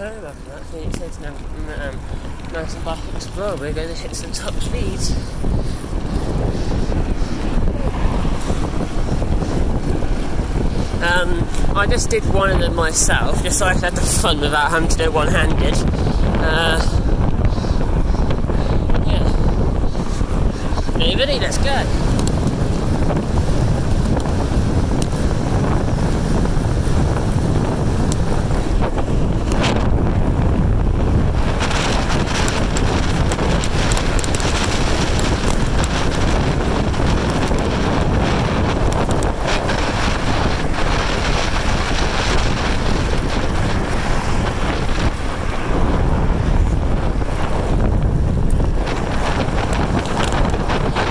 home after that. It says um, um, mountain bike explore. We're going to hit some top speeds. Um, I just did one of them myself, just so I could have the fun without having to do it one-handed. Uh, yeah. Anybody? Let's go.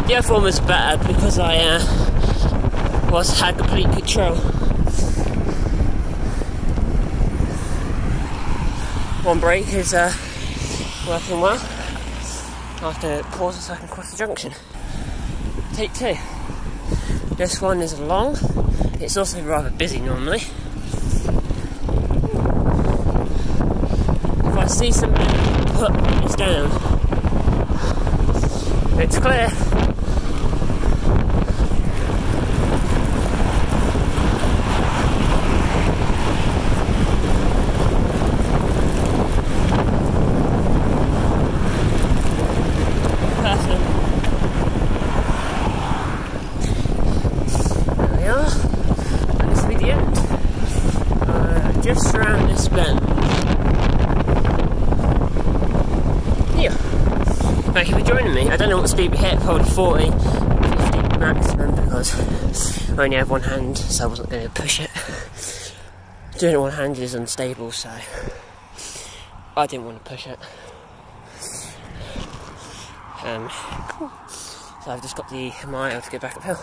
The other one was better because I uh, was had complete control. One brake is uh, working well. I have to pause so I can cross the junction. Take two. This one is long. It's also rather busy normally. If I see somebody put this down, it's clear. Yeah. Thank you for joining me. I don't know what speed we hit, probably 40, 50 maximum because I only have one hand, so I wasn't going to push it. Doing it one handed is unstable, so I didn't want to push it. Um, so I've just got the mile to go back uphill.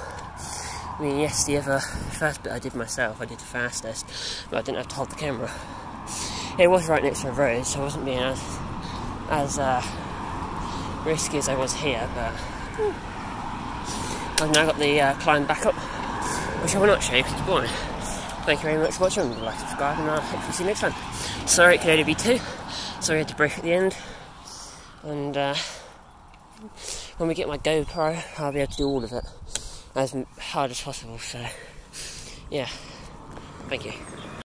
I mean, yes, the other first bit I did myself, I did the fastest, but I didn't have to hold the camera. It was right next to a road, so I wasn't being as as uh, risky as I was here, but I've now got the uh, climb back up, which I will not show you because it's boring. Thank you very much for watching, like, subscribe, and I'll hopefully see you next time. Sorry it could only be two, sorry I had to brake at the end, and uh, when we get my GoPro, I'll be able to do all of it as hard as possible. So, yeah, thank you.